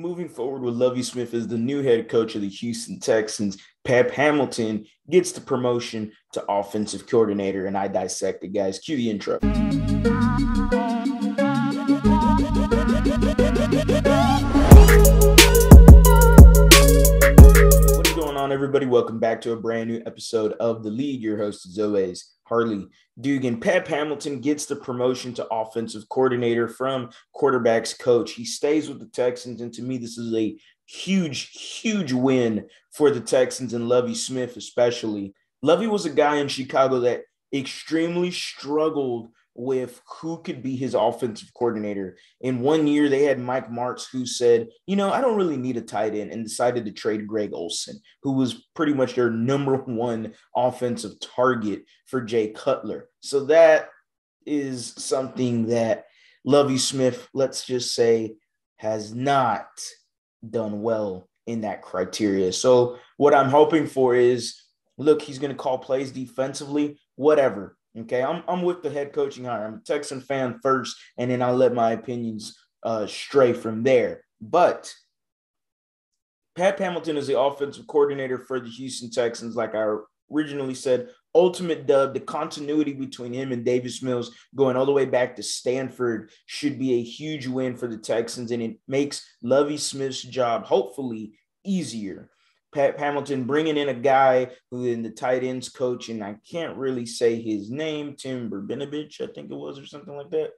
moving forward with Lovie Smith as the new head coach of the Houston Texans, Pep Hamilton gets the promotion to offensive coordinator. And I dissect it, guys. Cue the intro. What is going on, everybody? Welcome back to a brand new episode of The Lead. Your host, is always, Harley Dugan. Pep Hamilton gets the promotion to offensive coordinator from quarterbacks coach. He stays with the Texans. And to me, this is a huge, huge win for the Texans and Lovie Smith, especially. Lovie was a guy in Chicago that extremely struggled with who could be his offensive coordinator. In one year, they had Mike Martz, who said, You know, I don't really need a tight end, and decided to trade Greg Olsen, who was pretty much their number one offensive target for Jay Cutler. So that is something that Lovie Smith, let's just say, has not done well in that criteria. So what I'm hoping for is look, he's going to call plays defensively, whatever. Okay, I'm, I'm with the head coaching hire. I'm a Texan fan first, and then I'll let my opinions uh, stray from there. But Pep Hamilton is the offensive coordinator for the Houston Texans, like I originally said. Ultimate dub, the continuity between him and Davis Mills going all the way back to Stanford should be a huge win for the Texans, and it makes Lovie Smith's job hopefully easier. Pep Hamilton bringing in a guy who in the tight ends coach, and I can't really say his name, Tim Berbinovich, I think it was, or something like that.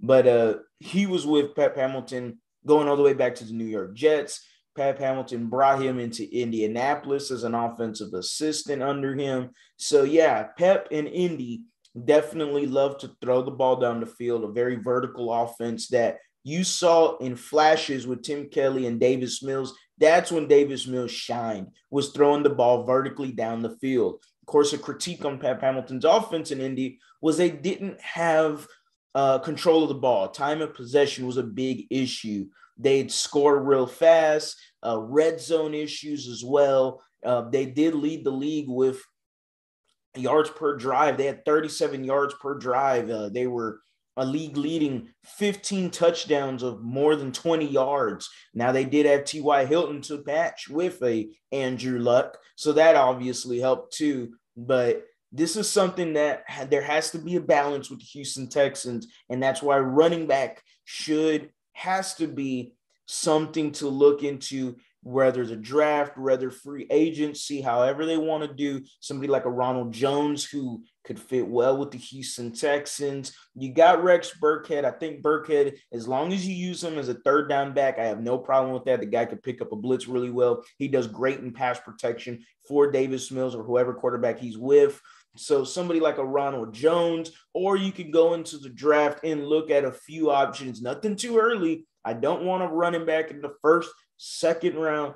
But uh, he was with Pep Hamilton going all the way back to the New York Jets. Pep Hamilton brought him into Indianapolis as an offensive assistant under him. So yeah, Pep and Indy definitely love to throw the ball down the field, a very vertical offense that you saw in flashes with Tim Kelly and Davis Mills that's when Davis Mills shined, was throwing the ball vertically down the field. Of course, a critique on Hamilton's offense in Indy was they didn't have uh, control of the ball. Time of possession was a big issue. They'd score real fast, uh, red zone issues as well. Uh, they did lead the league with yards per drive. They had 37 yards per drive. Uh, they were a league leading 15 touchdowns of more than 20 yards. Now they did have T.Y. Hilton to patch with a Andrew Luck, so that obviously helped too. But this is something that there has to be a balance with the Houston Texans, and that's why running back should has to be something to look into whether the draft, whether free agency, however they want to do. Somebody like a Ronald Jones who could fit well with the Houston Texans. You got Rex Burkhead. I think Burkhead, as long as you use him as a third down back, I have no problem with that. The guy could pick up a blitz really well. He does great in pass protection for Davis Mills or whoever quarterback he's with. So somebody like a Ronald Jones, or you could go into the draft and look at a few options. Nothing too early. I don't want a running back in the first second round.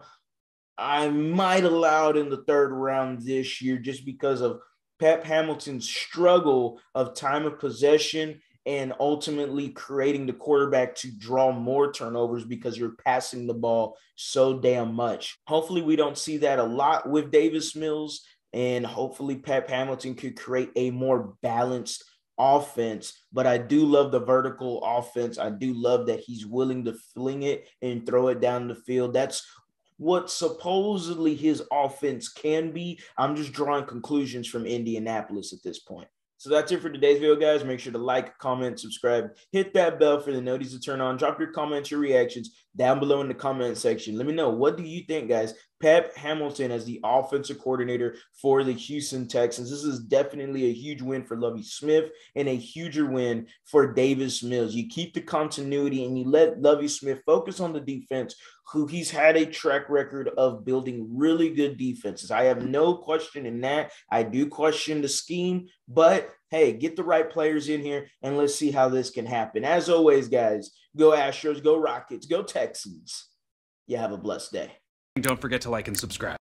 I might allow it in the third round this year just because of Pep Hamilton's struggle of time of possession and ultimately creating the quarterback to draw more turnovers because you're passing the ball so damn much. Hopefully, we don't see that a lot with Davis Mills, and hopefully, Pep Hamilton could create a more balanced offense, but I do love the vertical offense. I do love that he's willing to fling it and throw it down the field. That's what supposedly his offense can be. I'm just drawing conclusions from Indianapolis at this point. So that's it for today's video, guys. Make sure to like, comment, subscribe, hit that bell for the notice to turn on. Drop your comments, your reactions down below in the comment section. Let me know what do you think, guys? Pep Hamilton as the offensive coordinator for the Houston Texans. This is definitely a huge win for Lovie Smith and a huger win for Davis Mills. You keep the continuity and you let Lovie Smith focus on the defense, who he's had a track record of building really good defenses. I have no question in that. I do question the scheme, but hey, get the right players in here and let's see how this can happen. As always, guys, go Astros, go Rockets, go Texans. You have a blessed day. Don't forget to like and subscribe.